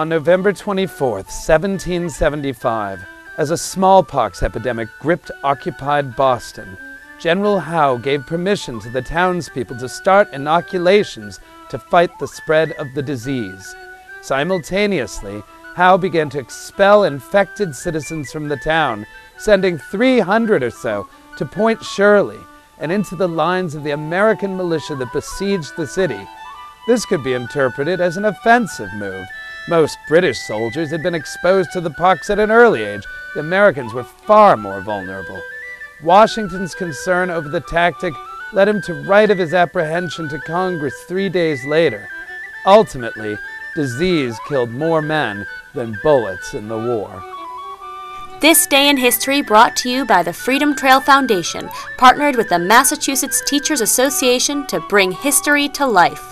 On November 24, 1775, as a smallpox epidemic gripped occupied Boston, General Howe gave permission to the townspeople to start inoculations to fight the spread of the disease. Simultaneously, Howe began to expel infected citizens from the town, sending 300 or so to Point Shirley and into the lines of the American militia that besieged the city. This could be interpreted as an offensive move. Most British soldiers had been exposed to the pox at an early age. The Americans were far more vulnerable. Washington's concern over the tactic led him to write of his apprehension to Congress three days later. Ultimately, disease killed more men than bullets in the war. This Day in History brought to you by the Freedom Trail Foundation, partnered with the Massachusetts Teachers Association to bring history to life.